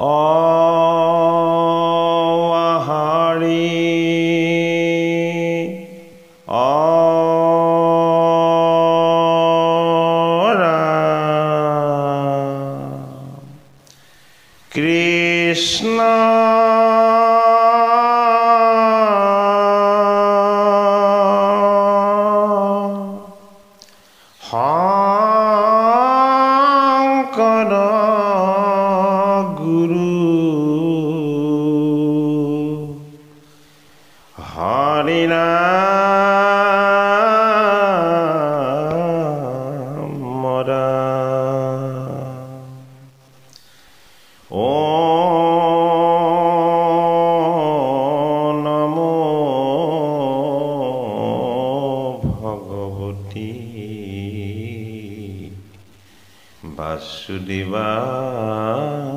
Oh. বাসুদেৱায়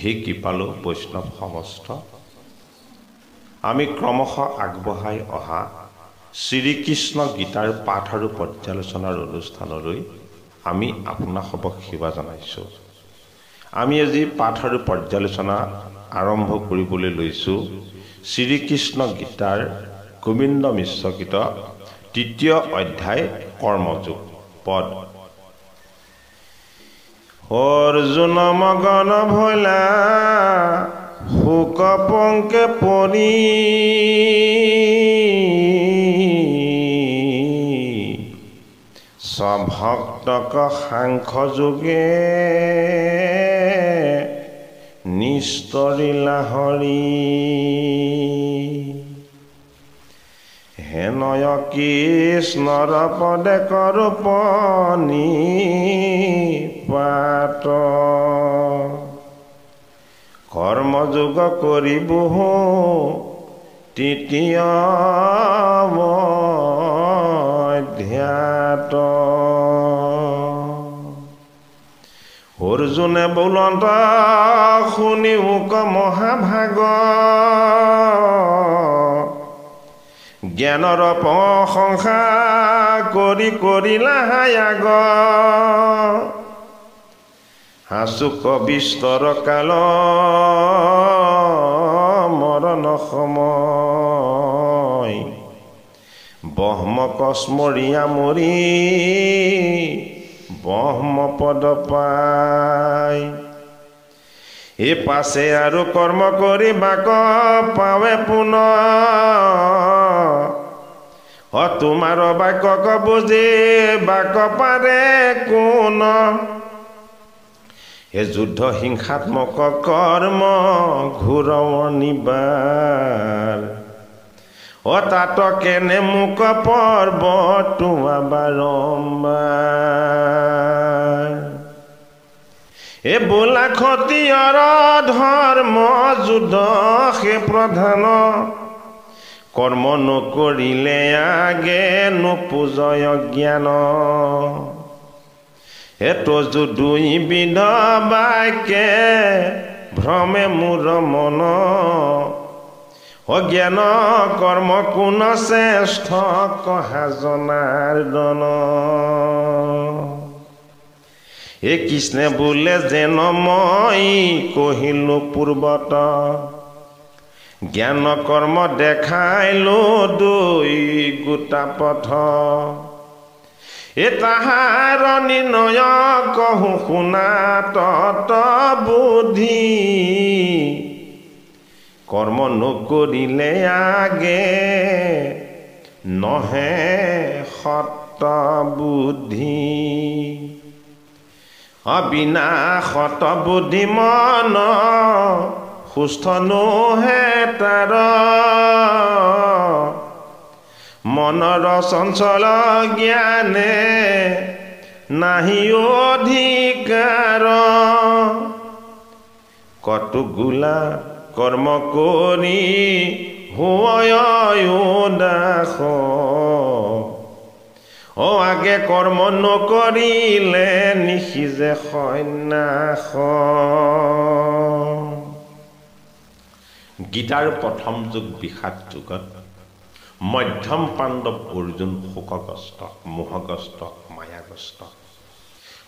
হে কৃপালু বৈষ্ণৱ সমস্ত আমি ক্ৰমশঃ আগবঢ়াই অহা শ্ৰীকৃষ্ণ গীতাৰ পাঠ আৰু পৰ্যালোচনাৰ অনুষ্ঠানলৈ আমি আপোনাসৱক সেৱা জনাইছোঁ। আমি আজি পাঠ আৰু পৰ্যালোচনা আৰম্ভ কৰিবলৈ লৈছোঁ শ্ৰীকৃষ্ণ গীতাৰ গোবিন্দ মিশ্ৰকৃত তৃতীয় অধ্যায় কৰ্মযোগ পদ। অৰ্জুন মগন ভোলা শোক পংকে পৰি। স্বভক্তক সাংখ্য যোগে নিস্তৰিলা হৰি। হেনয় কৃষ্ণৰ পদে কৰূপনি পাত কৰ্মযোগ কৰিব তৃতীয় অধ্যাত অৰ্জুনে বোলন্ত শুনি মোক মহাভাগ জ্ঞানৰ প্ৰশংসা কৰি কৰিলা হায়াগ হাচুক বিস্তৰ কাল মৰণ সময়। ব্ৰহ্ম কস্মৰীয়া মৰি ব্ৰহ্ম পদ পায় এই পাছে আৰু কৰ্ম কৰি বাক পাৱে পুনৰ। অ তোমাৰ বাক্যক বুজি বাক পাৰে কোন? এই যুদ্ধ হিংসাত্মক কৰ্ম ঘূৰ নিবাৰ অ তাত কেনে মোক পৰ্ব তোৱা বাৰম্বাৰ। এ বোলা ক্ষতিয়ৰ ধৰ্ম যুদ্ধ সে প্ৰধান। কৰ্ম নকৰিলে আগে নোপোজয় জ্ঞান। এটো দুই বিধ বাক্যে ভ্ৰমে মোৰ মন। অজ্ঞান কৰ্ম কোন শ্ৰেষ্ঠ কহা জনাৰ্দন এ কৃষ্ণে বোলে যেন মই কহিলো পূৰ্বত। জ্ঞান কৰ্ম দেখাইলো দুই গোটা পথ। এ তাহাৰ নিৰ্ণয় কহো শুনা তত বুদ্ধি। কৰ্ম নকৰিলে আগে নহে সত বুদ্ধি। অবিনাশত বুদ্ধি মন সুস্থ নোহে মনৰ চঞ্চল জ্ঞানে নাহি অধিকাৰ। কটুগুলা কৰ্ম কৰি হুয় দাস অ আগে কৰ্ম নকৰিলে নিসিজে সন্যাস গীতাৰ প্ৰথম যুগ বিষাদ যুগত মধ্যম পাণ্ডৱ অৰ্জুন শোকগ্ৰস্ত মোহগ্ৰস্ত মায়াগ্ৰস্ত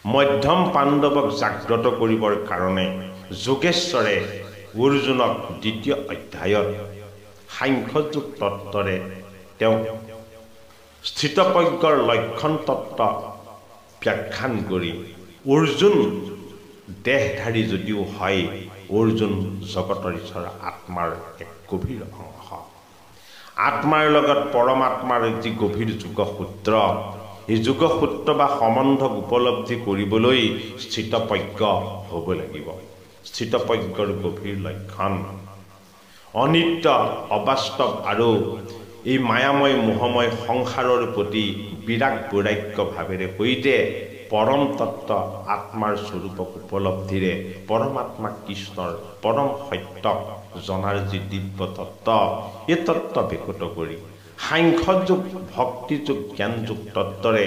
মধ্যম পাণ্ডৱক জাগ্ৰত কৰিবৰ কাৰণে যোগেশ্বৰে অৰ্জুনক দ্বিতীয় অধ্যায়ত সাংখ্যযোগ তত্ত্বৰে তেওঁ স্থিতপজ্ঞৰ লক্ষণ তত্ত্ব ব্যাখ্যান কৰি অৰ্জুন দেহধাৰী যদিও হয় অৰ্জুন জগতৰ ঈশ্বৰ আত্মাৰ এক গভীৰ অংশ। আত্মাৰ লগত পৰমাত্মাৰ যি গভীৰ যোগসূত্ৰ এই যোগসূত্ৰ বা সম্বন্ধক উপলব্ধি কৰিবলৈ স্থিতপজ্ঞ হ'ব লাগিব। স্থিতপজ্ঞৰ গভীৰ লক্ষণ অনিত্য অবাস্তৱ আৰু এই মায়াময় মোহময় সংসাৰৰ প্ৰতি বিৰাগ বৈৰাগ্য ভাৱেৰে সৈতে পৰম তত্ত্ব আত্মাৰ স্বৰূপক উপলব্ধিৰে পৰমাত্মা কৃষ্ণৰ পৰম সত্যক জনাৰ যি দিব্য তত্ত্ব এই তত্ত্ব বিকৃত কৰি সাংখ্যযোগ ভক্তিযোগ জ্ঞানযোগ তত্ত্বৰে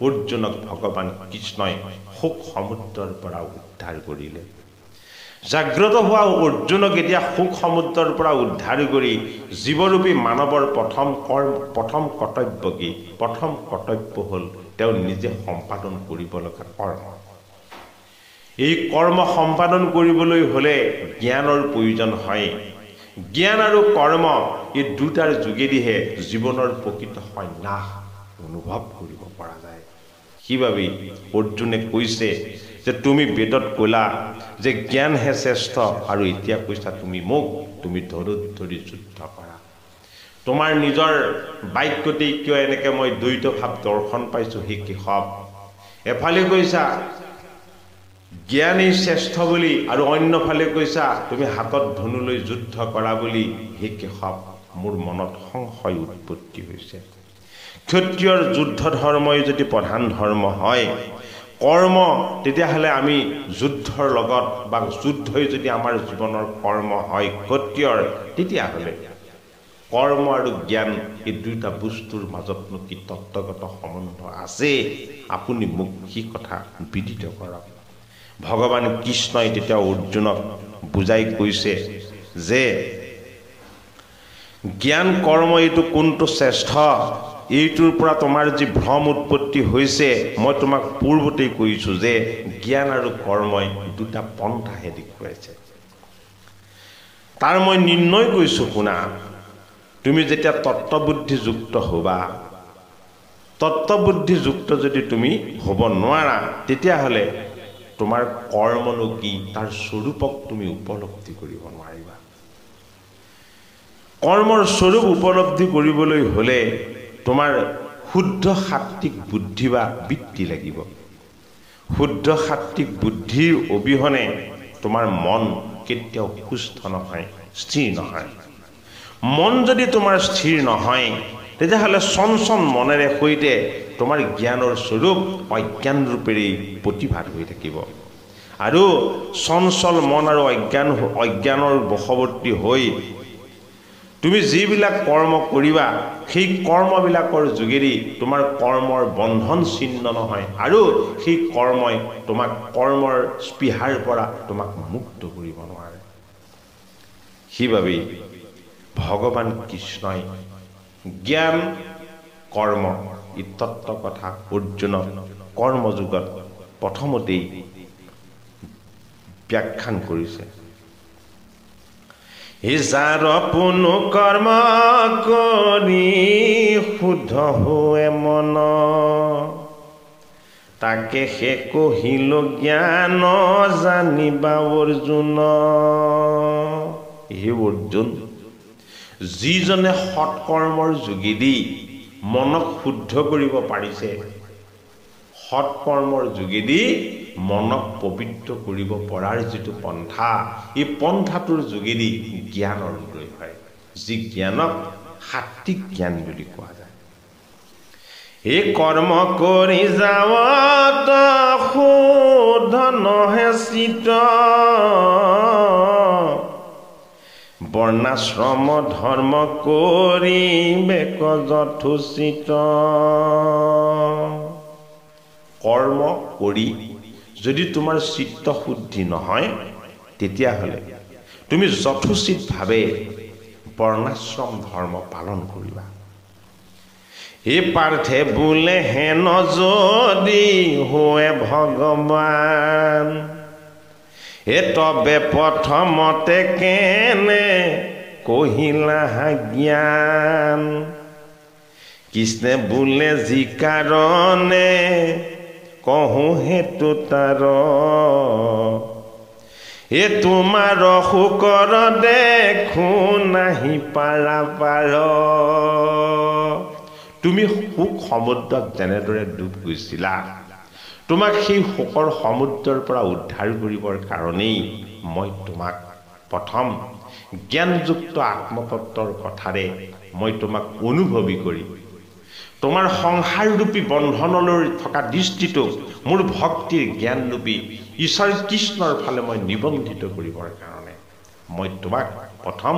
অৰ্জুনক ভগৱান কৃষ্ণই শোক সমুদ্ৰৰ পৰা উদ্ধাৰ কৰিলে। জাগ্ৰত হোৱা অৰ্জুনক এতিয়া শোক সমুদ্ৰৰ পৰা উদ্ধাৰ কৰি জীৱৰূপী মানৱৰ প্ৰথম কৰ্ম প্ৰথম কৰ্তব্য কি? প্ৰথম কৰ্তব্য হ'ল তেওঁ নিজে সম্পাদন কৰিব লগা কৰ্ম। এই কৰ্ম সম্পাদন কৰিবলৈ হ'লে জ্ঞানৰ প্ৰয়োজন হয়। জ্ঞান আৰু কৰ্ম এই দুটাৰ যোগেদিহে জীৱনৰ প্ৰকৃত সন্যাস অনুভৱ কৰিব পৰা যায়। সেইবাবে অৰ্জুনে কৈছে যে তুমি বেদত ক'লা যে জ্ঞানহে শ্ৰেষ্ঠ আৰু এতিয়া কৈছা তুমি মোক তুমি ধৰুত ধৰি যুদ্ধ কৰা। তোমাৰ নিজৰ বাক্যতেই কিয় এনেকৈ মই দ্বৈত ভাৱ দৰ্শন পাইছোঁ সেই কেশৱ? এফালে কৈছা জ্ঞানেই শ্ৰেষ্ঠ বুলি আৰু অন্যফালে কৈছা তুমি হাতত ধনুলৈ যুদ্ধ কৰা বুলি হে কেশৱ মোৰ মনত সংশয় উৎপত্তি হৈছে। ক্ষত্ৰিয়ৰ যুদ্ধ ধৰ্মই যদি প্ৰধান ধৰ্ম হয় কৰ্ম তেতিয়াহ'লে আমি যুদ্ধৰ লগত বা যুদ্ধই যদি আমাৰ জীৱনৰ কৰ্ম হয় ক্ষত্ৰিয়ৰ তেতিয়াহ'লে। কৰ্ম আৰু জ্ঞান এই দুয়োটা বস্তুৰ মাজতনো কি তত্ত্বগত সম্বন্ধ আছে? আপুনি মোক সেই কথা বিদিত কৰক। ভগৱান কৃষ্ণই তেতিয়া অৰ্জুনক বুজাই কৈছে যে জ্ঞান কৰ্ম এইটো কোনটো শ্ৰেষ্ঠ? এইটোৰ পৰা তোমাৰ যি ভ্ৰম উৎপত্তি হৈছে মই তোমাক পূৰ্বতেই কৈছোঁ যে জ্ঞান আৰু কৰ্মই দুটা পন্থাহে দেখুৱাইছে। তাৰ মই নিৰ্ণয় কৰিছোঁ শুনা তুমি যেতিয়া তত্ত্ববুদ্ধিযুক্ত হ'বা তত্ত্ববুদ্ধিযুক্ত যদি তুমি হ'ব নোৱাৰা তেতিয়াহ'লে তোমাৰ কৰ্মনো কি তাৰ স্বৰূপক তুমি উপলব্ধি কৰিব নোৱাৰিবা। কৰ্মৰ স্বৰূপ উপলব্ধি কৰিবলৈ হ'লে তোমাৰ শুদ্ধ সাত্বিক বুদ্ধি বা বৃত্তি লাগিব। শুদ্ধ সাত্বিক বুদ্ধিৰ অবিহনে তোমাৰ মন কেতিয়াও সুস্থ নহয় স্থিৰ নহয়। মন যদি তোমাৰ স্থিৰ নহয় তেতিয়াহ'লে চঞ্চল মনেৰে সৈতে তোমাৰ জ্ঞানৰ স্বৰূপ অজ্ঞান ৰূপেৰেই প্ৰতিভাত হৈ থাকিব। আৰু চঞ্চল মন আৰু অজ্ঞান অজ্ঞানৰ বশৱৰ্তী হৈ তুমি যিবিলাক কৰ্ম কৰিবা সেই কৰ্মবিলাকৰ যোগেদি তোমাৰ কৰ্মৰ বন্ধন চিহ্ন নহয় আৰু সেই কৰ্মই তোমাক কৰ্মৰ স্পৃহাৰ পৰা তোমাক মুক্ত কৰিব নোৱাৰে। সেইবাবেই ভগৱান কৃষ্ণই জ্ঞান কৰ্ম ই তত্ত্ব কথা অৰ্জুনক কৰ্মযুগত প্ৰথমতেই ব্যাখ্যান কৰিছে। হিচাৰ পুনু কৰ্ম কৰি শুদ্ধ হোৱে মন। তাকে সে কহিল জ্ঞান জানিবা অৰ্জুন। হে অৰ্জুন যিজনে সৎকৰ্মৰ যোগেদি মনক শুদ্ধ কৰিব পাৰিছে সৎকৰ্মৰ যোগেদি মনক পবিত্ৰ কৰিব পৰাৰ যিটো পন্থা এই পন্থাটোৰ যোগেদি জ্ঞান অৰ্জন হয় যি জ্ঞানক সাত্বিক জ্ঞান বুলি কোৱা যায়। এই কৰ্ম কৰি যাৱত শুদ্ধ নহে চিত। বৰ্ণাশ্ৰম ধৰ্ম কৰি বেক যথোচিত কৰ্ম কৰি যদি তোমাৰ চিত্ত শুদ্ধি নহয় তেতিয়াহ'লে তুমি যথোচিতভাৱে বৰ্ণাশ্ৰম ধৰ্ম পালন কৰিবা। এই পাৰ্থে বোলে হেন যদি হোৱে ভগৱান এ তবে প্ৰথমতে কেনে কহিলা জ্ঞান? কৃষ্ণে বোলে যি কাৰণে কহোঁ সেইটো তাৰ। এ তোমাৰ শুকৰ দেখো নাহি পাৰা পাৰ। তুমি সুখ সমুদ্ৰত যেনেদৰে ডুব গৈছিলা তোমাক সেই শোকৰ সমুদ্ৰৰ পৰা উদ্ধাৰ কৰিবৰ কাৰণেই মই তোমাক প্ৰথম জ্ঞানযুক্ত আত্মতত্বৰ কথাৰে মই তোমাক অনুভৱী কৰি তোমাৰ সংসাৰৰূপী বন্ধনলৈ থকা দৃষ্টিটোক মোৰ ভক্তিৰ জ্ঞানৰূপী ঈশ্বৰ কৃষ্ণৰ ফালে মই নিবন্ধিত কৰিবৰ কাৰণে। মই তোমাক প্ৰথম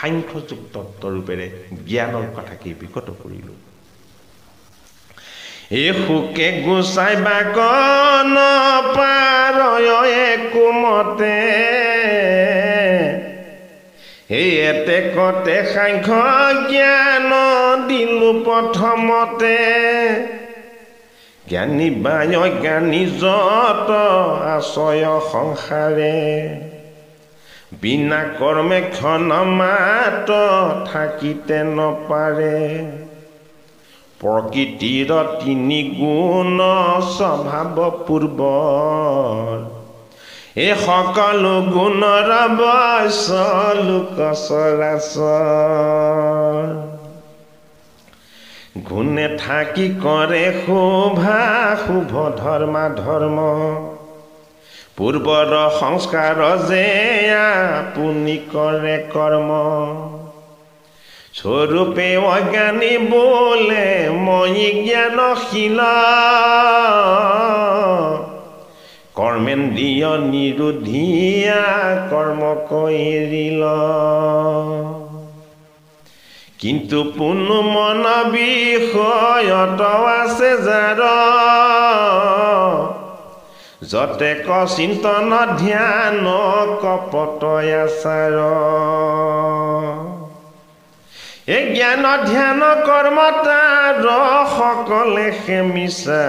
সাংখ্যযুক্ত তত্বৰূপেৰে জ্ঞানৰ কথাকে বিকত কৰিলোঁ। এই সুকে গুচাই বাকন পাৰয় একোমতে এই এতেকতে সাংখ্য জ্ঞান দিলো প্ৰথমতে। জ্ঞানী বায় জ্ঞানী যত আচয় সংসাৰে। বিনা কৰ্মে ক্ষণ মাত থাকিতে নপাৰে। প্ৰকৃতিৰ তিনি গুণ স্বভাৱ পূৰ্বৰ এই সকলো গুণৰ বয়স লোক গুণে থাকি কৰে শোভা শুভ ধৰ্মা ধৰ্ম পূৰ্বৰ সংস্কাৰ যে আপুনি কৰে কৰ্ম স্বৰূপে অজ্ঞানী বোলে মই জ্ঞানশীল। কৰ্মেন্দ্ৰিয় নিৰোধীয়া কৰ্ম কৰিল। কিন্তু পুনু মন বিষয়ত আছে যাৰ। যতে ক চিন্তন ধ্যান কপট আচাৰ। এই জ্ঞান ধ্যান কৰ্ম তাৰ সকলে সেমিছা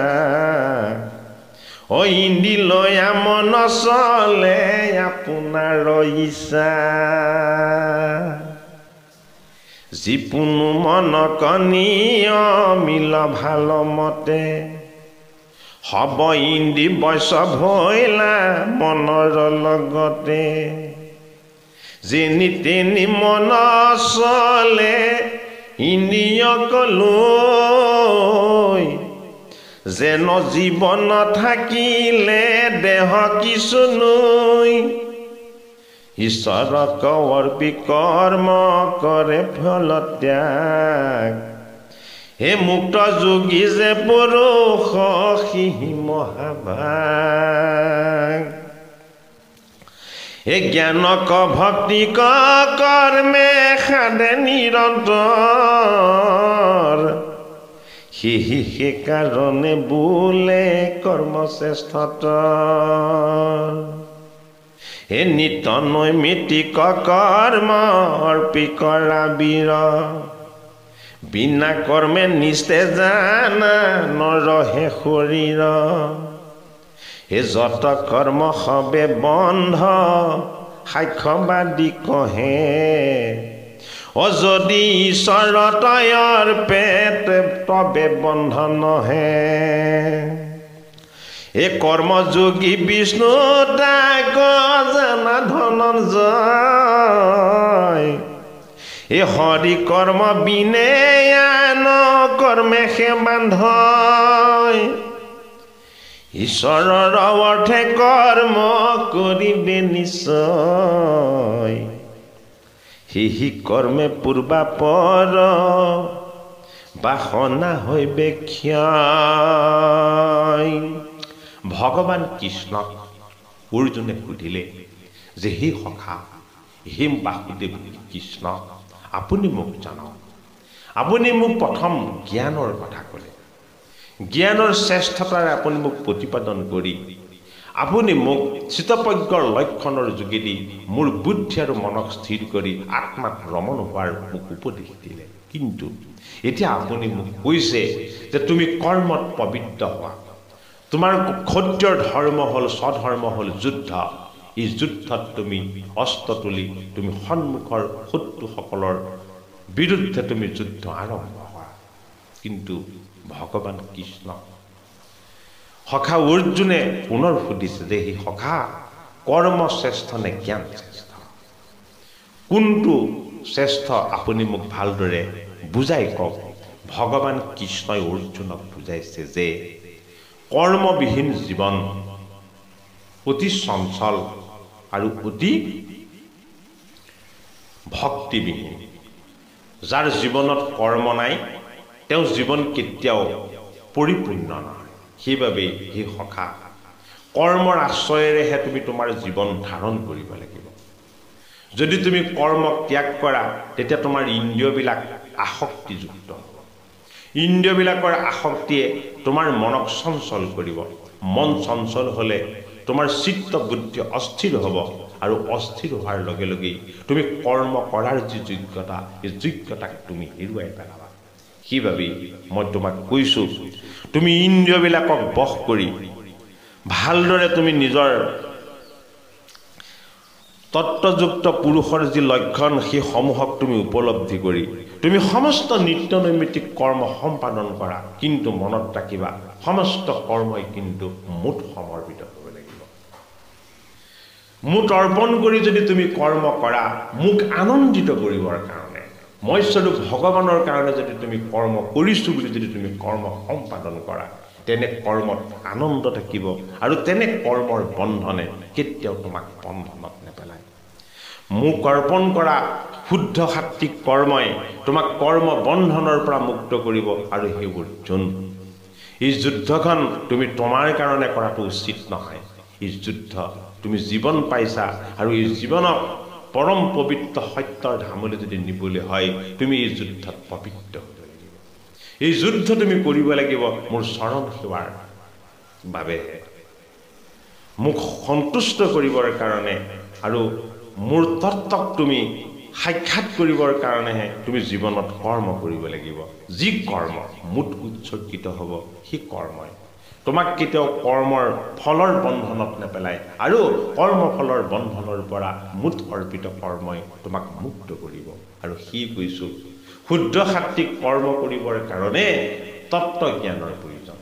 ঐ ইন্দিলৈ মন চলে আপোনাৰ ইচ্ছা যিকোনো মন কণীয় মিল ভাল মতে হব ইন্দি বৈশৱ হৈলা মনৰ লগতে যেনি তেনি মন চলে ইন্দ্ৰিয়কলৈ যেন জীৱন থাকিলে দেহ কিছু নৈ। ঈশ্বৰক অৰ্পি কৰ্ম কৰে ফল ত্যাগ। হে মুক্ত যোগী যে পুৰুষ মহাভাগ। হে জ্ঞানক ভক্তি কৰ্মে সাধে নিৰন্তৰ। সিহি সেইকাৰণে বোলে কৰ্মশ্ৰেষ্ঠতৰ। হে নিত নৈমিতিক কৰ্ম অৰ্পি কৰা বীৰ। বিনা কৰ্মে নিস্তে জানা নৰহে শৰীৰ। হে যত কৰ্ম সবে বন্ধ সাক্ষ্যবাদী কহে। অ যদি ঈশ্বৰ তয়ৰ পেট তবে বন্ধ নহে এ কৰ্মযোগী বিষ্ণু তাক জানা ধনঞ্জয় এ হৰি কৰ্ম বিনে আন কৰ্মে সে বান্ধ ঈশ্বৰৰ অৰ্থে কৰ্ম কৰিবে নিশ্চয়। সিহি কৰ্মে পূৰ্বাপৰ বাসনা হৈবে ক্ষয়। ভগৱান কৃষ্ণক অৰ্জুনে সুধিলে যে হে সখা হে বাসুদেৱ কৃষ্ণ আপুনি মোক জনাওক আপুনি মোক প্ৰথম জ্ঞানৰ কথা ক'লে। জ্ঞানৰ শ্ৰেষ্ঠতাৰে আপুনি মোক প্ৰতিপাদন কৰি আপুনি মোক চিতপজ্ঞৰ লক্ষণৰ যোগেদি মোৰ বুদ্ধি আৰু মনক স্থিৰ কৰি আত্মাত ৰমণ হোৱাৰ মোক উপদেশ দিলে। কিন্তু এতিয়া আপুনি মোক কৈছে যে তুমি কৰ্মত পবিত্ৰ হোৱা। তোমাৰ ক্ষত্ৰিয়ৰ ধৰ্ম হ'ল স্বধৰ্ম হ'ল যুদ্ধ। এই যুদ্ধত তুমি অস্ত্ৰ তুলি তুমি সন্মুখৰ শত্ৰুসকলৰ বিৰুদ্ধে তুমি যুদ্ধ আৰম্ভ কৰা কিন্তু ভগৱান কৃষ্ণ সখা অৰ্জুনে পুনৰ সুধিছে যে সি সখা কৰ্ম শ্ৰেষ্ঠ নে জ্ঞান শ্ৰেষ্ঠ? কোনটো শ্ৰেষ্ঠ আপুনি মোক ভালদৰে বুজাই কওক? ভগৱান কৃষ্ণই অৰ্জুনক বুজাইছে যে কৰ্মবিহীন জীৱন অতি চঞ্চল আৰু অতি ভক্তিবিহীন। যাৰ জীৱনত কৰ্ম নাই তেওঁ জীৱন কেতিয়াও পৰিপূৰ্ণ নহয় সেইবাবে সেই সখা। কৰ্মৰ আশ্ৰয়েৰেহে তুমি তোমাৰ জীৱন ধাৰণ কৰিব লাগিব। যদি তুমি কৰ্মক ত্যাগ কৰা তেতিয়া তোমাৰ ইন্দ্ৰিয়বিলাক আসক্তিযুক্ত। হ'ব ইন্দ্ৰিয়বিলাকৰ আসক্তিয়ে তোমাৰ মনক চঞ্চল কৰিব। মন চঞ্চল হ'লে তোমাৰ চিত্ত বুদ্ধি অস্থিৰ হ'ব আৰু অস্থিৰ হোৱাৰ লগে লগেই তুমি কৰ্ম কৰাৰ যি যোগ্যতা সেই যোগ্যতাক তুমি হেৰুৱাই পেলাবা। সেইবাবেই মই তোমাক কৈছোঁ তুমি ইন্দ্ৰিয়বিলাকক বশ কৰি ভালদৰে তুমি নিজৰ তত্ত্বযুক্ত পুৰুষৰ যি লক্ষণ সেইসমূহক তুমি উপলব্ধি কৰি তুমি সমস্ত নিত্য নৈমিত্তিক কৰ্ম সম্পাদন কৰা কিন্তু মনত ৰাখিবা সমস্ত কৰ্মই কিন্তু মুঠ সমৰ্পিত হ'ব লাগিব। মুঠ অৰ্পণ কৰি যদি তুমি কৰ্ম কৰা মোক আনন্দিত কৰিবৰ কাৰণে মই স্বৰূপ ভগৱানৰ কাৰণে যদি তুমি কৰ্ম কৰিছোঁ বুলি যদি তুমি কৰ্ম সম্পাদন কৰা তেনে কৰ্মত আনন্দ থাকিব আৰু তেনে কৰ্মৰ বন্ধনে কেতিয়াও তোমাক বন্ধনত নেপেলায়। মোক অৰ্পণ কৰা শুদ্ধ সাত্বিক কৰ্মই তোমাক কৰ্ম বন্ধনৰ পৰা মুক্ত কৰিব আৰু সেই অৰ্জুন এই যুদ্ধখন তুমি তোমাৰ কাৰণে কৰাটো উচিত নহয়। এই যুদ্ধ তুমি জীৱন পাইছা আৰু এই জীৱনক পৰম পবিত্ৰ সত্যৰ ধামলৈ যদি নিবলৈ হয় তুমি এই যুদ্ধত পবিত্ৰ হ'ব লাগিব এই যুদ্ধ তুমি কৰিব লাগিব মোৰ চৰণ সেৱাৰ বাবেহে মোক সন্তুষ্ট কৰিবৰ কাৰণে আৰু মোৰ তত্ত্বক তুমি সাক্ষাৎ কৰিবৰ কাৰণেহে তুমি জীৱনত কৰ্ম কৰিব লাগিব। যি কৰ্ম মুঠ উৎসৰ্গিত হ'ব সেই কৰ্মই তোমাক কেতিয়াও কৰ্মৰ ফলৰ বন্ধনত নেপেলায় আৰু কৰ্মফলৰ বন্ধনৰ পৰা মুঠ অৰ্পিত কৰ্মই তোমাক মুক্ত কৰিব। আৰু সি কৈছোঁ শুদ্ধ সাত্বিক কৰ্ম কৰিবৰ কাৰণে তত্ত্বজ্ঞানৰ প্ৰয়োজন।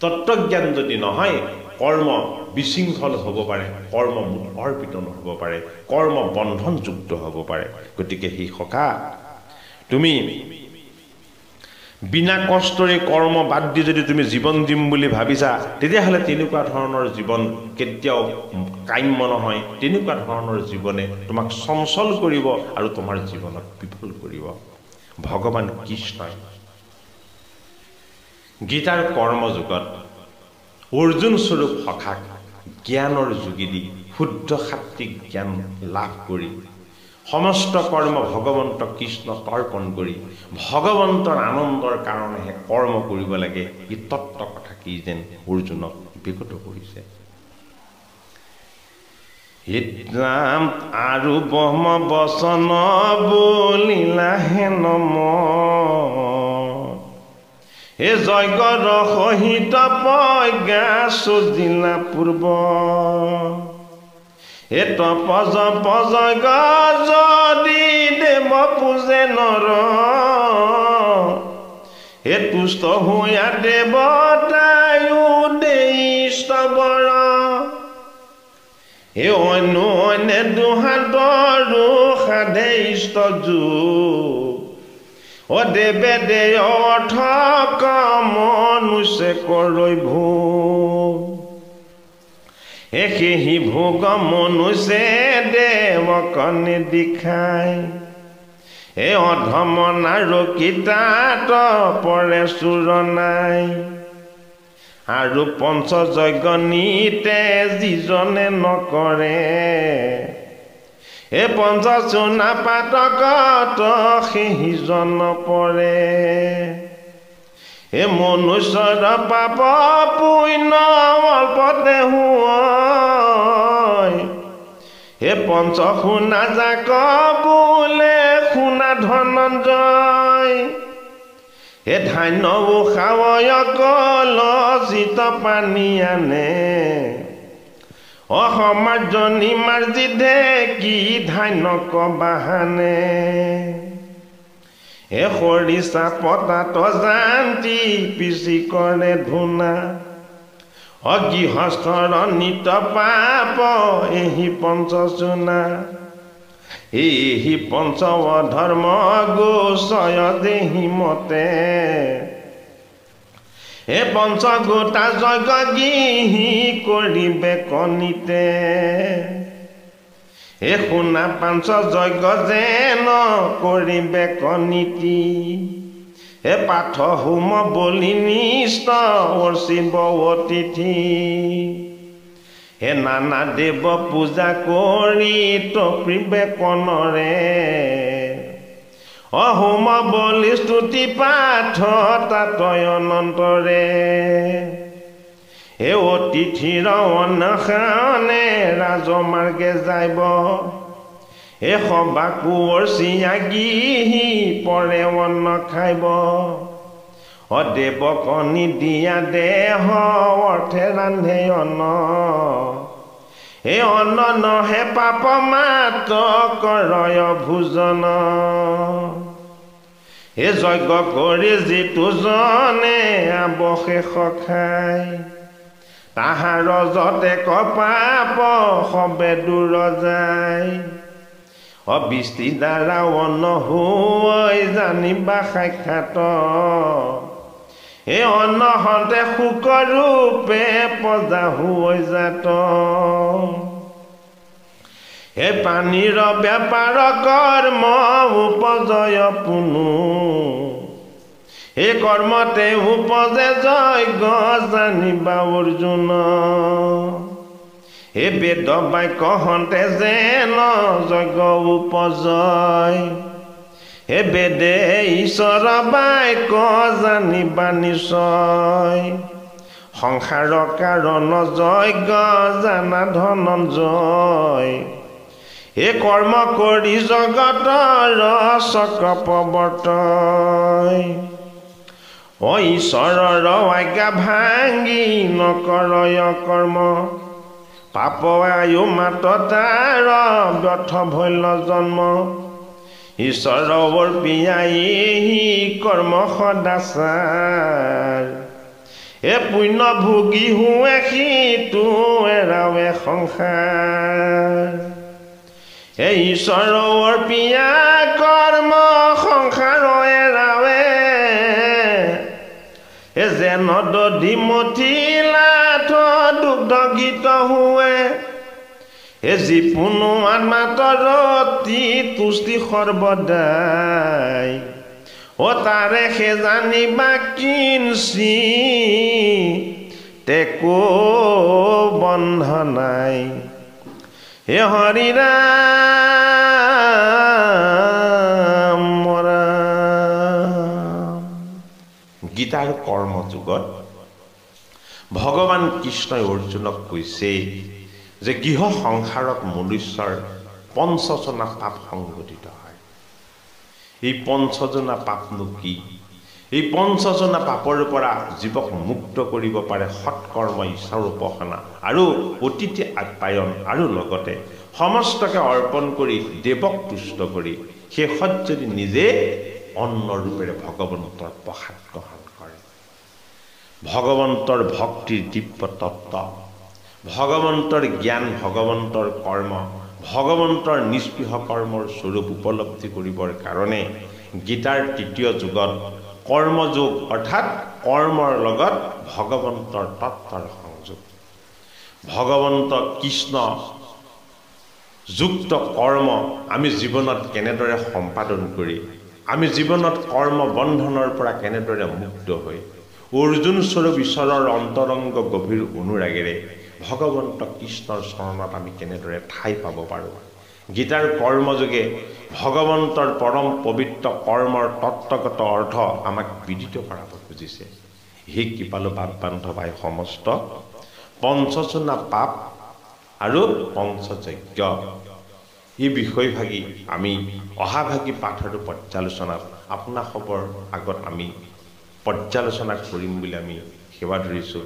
তত্ত্বজ্ঞান যদি নহয় কৰ্ম বিশৃংখল হ'ব পাৰে কৰ্ম মুঠ অৰ্পিত নহ'ব পাৰে কৰ্ম বন্ধনযুক্ত হ'ব পাৰে। গতিকে সেই সখা তুমি বিনা কষ্টৰে কৰ্ম বাদ দি যদি তুমি জীৱন দিম বুলি ভাবিছা তেতিয়াহ'লে তেনেকুৱা ধৰণৰ জীৱন কেতিয়াও কাম্য নহয়। তেনেকুৱা ধৰণৰ জীৱনে তোমাক চঞ্চল কৰিব আৰু তোমাৰ জীৱনত বিফল কৰিব। ভগৱান কৃষ্ণই গীতাৰ কৰ্মযুগত অৰ্জুন স্বৰূপ সখাক জ্ঞানৰ যোগেদি শুদ্ধ সাত্বিক জ্ঞান লাভ কৰি সমস্ত কৰ্ম ভগৱন্ত কৃষ্ণক অৰ্পণ কৰি ভগৱন্তৰ আনন্দৰ কাৰণেহে কৰ্ম কৰিব লাগে। ই তত্ত্ব কথা কি যেন অৰ্জুনক বিগত কৰিছে। হিতাম আৰু ব্ৰহ্ম বচন বলিলাহে নম। হে যজ্ঞ ৰসহিত প্ৰজ্ঞা চজিলা পূৰ্ব। হে তপজ পজগ যদি দেৱ পূজে নৰ তুষ্ট হোৱা দেৱতায়ো স্তবৰ হে অন্য অন্য দুহাতৰো সাধে ইষ্টজু অ দেৱে দে অৰ্থ কামনুছে কৰৈ ভোগ একেহি ভোগ মনুছে দেৱকনে দিখায় এ অধম নাৰকিতাত পৰে চোৰ নাই। আৰু পঞ্চযজ্ঞ নিতে যিজনে নকৰে। এ পঞ্চচুনা পাতকত সিজন পৰে এ মনুষ্যৰ পাপ পুণ্য অল্পতে হুয় হে পঞ্চ শুনা যাক বোলে শুনা ধনঞ্জয় হে ধান্যও খাৱয়ক লচিত পানী আনে। অসমাৰ্জনী মাৰ্জিধে কি ধান্যক বাহানে হে সৰিচা পতাত জান্তি পিচি কৰে ধূনা। অগৃহস্থৰ নিত পাপ এহি পঞ্চচুনা এহি পঞ্চৱ ধৰ্ম গোচয় দেহি মতে। হে পঞ্চগোটা যজ্ঞ গিহি কৰিবে কণিতে। হে শুনা পাঞ্চ যজ্ঞ যেন কৰিবে কণিতি হে পাঠ হোম বলি নিষ্ট শিৱ অতিথি। হে নানা দেৱ পূজা কৰি তপিবে কণৰে। অহোম বলি স্তুতি পাঠ তাতয় অনন্তৰে। হে অতিথিৰ অনখানে ৰাজমাৰ্গে যাইব। হে সবা কোঁৱৰ চিয়াগিহি পৰে অন্ন খাইব। অদেৱ কণী দিয়া দেহ অৰ্থে ৰান্ধে অন্ন। হে অন্ন নহে পাপ মাত কৰয় ভোজন। হে যজ্ঞ কৰি যিটো জনে আৱশেষ খাই তাহাৰ যতে কপাপ সবে দূৰ যায়। অবৃষ্টি দ্বাৰা অন্ন হৈ জানিবা সাক্ষাৎ। এই অন্ন হতে সুখৰূপে পজা হৈ জাত হে পানীৰ বেপাৰ কৰ্ম উপজয় পুনু। এই কৰ্মতে উপজে যজ্ঞ জানিবা অৰ্জুন হে বেদ বাক্য হন্তে যেন যজ্ঞ উপজয়। হে বেদে ঈশ্বৰ বাক্য জানিবা নিশ্চয় সংসাৰ কাৰণ যজ্ঞ জানা ধনঞ্জয়। হে কৰ্ম কৰি জগতৰ চক্ৰ প্ৰৱৰ্তয় ঈশ্বৰৰ আজ্ঞা ভাঙি নকৰয় কৰ্ম পাপ আয়ু মাত তাৰ ব্যৰ্থ ভৈল জন্ম। ঈশ্বৰৰ পিয়াই কৰ্ম সদাচাৰ। এ পুণ্য ভোগী হোৱে সিটো এৰাৱে সংসাৰ। হে ঈশ্বৰৰ পিয়া দধি মঠিলাথ দুগ্ধ গীত হোৱে হে যিপোনো আত্মাতৰ অতি তুষ্টি সৰ্বদাই। অ তাৰে সে জানিবা কিঞ্চি তেকো বন্ধ নাই। হে হৰিৰাম গীতাৰ কৰ্মযুগত ভগৱান কৃষ্ণই অৰ্জুনক কৈছে যে গৃহ সংসাৰত মনুষ্যৰ পঞ্চজনা পাপ সংঘটিত হয়। এই পঞ্চজনা পাপনো কি? এই পঞ্চজনা পাপৰ পৰা জীৱক মুক্ত কৰিব পাৰে সৎকৰ্ম ঈশ্বৰ উপাসনা আৰু অতিথি আপ্যায়ন আৰু লগতে সমস্তকে অৰ্পণ কৰি দেৱক তুষ্ট কৰি শেষত যদি নিজে অন্ন ৰূপেৰে ভগৱন্তৰ প্ৰসাদ গ্ৰহণ ভগৱন্তৰ ভক্তিৰ দিব্য তত্ত্ব ভগৱন্তৰ জ্ঞান ভগৱন্তৰ কৰ্ম ভগৱন্তৰ নিষ্পৃহ কৰ্মৰ স্বৰূপ উপলব্ধি কৰিবৰ কাৰণে গীতাৰ তৃতীয় যুগত কৰ্মযোগ অৰ্থাৎ কৰ্মৰ লগত ভগৱন্তৰ তত্ত্বৰ সংযোগ। ভগৱন্ত কৃষ্ণ যুক্ত কৰ্ম আমি জীৱনত কেনেদৰে সম্পাদন কৰি আমি জীৱনত কৰ্ম বন্ধনৰ পৰা কেনেদৰে মুক্ত হৈ অৰ্জুন স্বৰূপ ঈশ্বৰৰ অন্তৰংগ গভীৰ অনুৰাগেৰে ভগৱন্ত কৃষ্ণৰ চৰণত আমি কেনেদৰে ঠাই পাব পাৰোঁ? গীতাৰ কৰ্মযোগে ভগৱন্তৰ পৰম পবিত্ৰ কৰ্মৰ তত্ত্বগত অৰ্থ আমাক বিদিত কৰাব খুজিছে। হে কৃপালু বাপ বান্ধৱাই সমস্ত পঞ্চচনা পাপ আৰু পঞ্চযজ্ঞ। এই বিষয়ভাগি আমি অহাভাগী পাঠ আৰু পৰ্যালোচনাত আপোনাসৱৰ আগত আমি পৰ্যালোচনা কৰিম বুলি আমি সেৱা ধৰিছোঁ।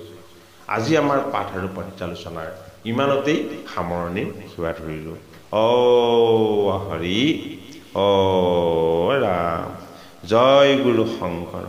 আজি আমাৰ পাঠ আৰু পৰ্যালোচনাৰ ইমানতেই সামৰণি সেৱা ধৰিলোঁ। অ হৰি অ ৰাম। জয় গুৰু শংকৰ